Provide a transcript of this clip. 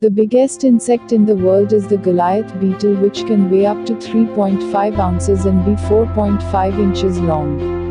The biggest insect in the world is the Goliath beetle which can weigh up to 3.5 ounces and be 4.5 inches long.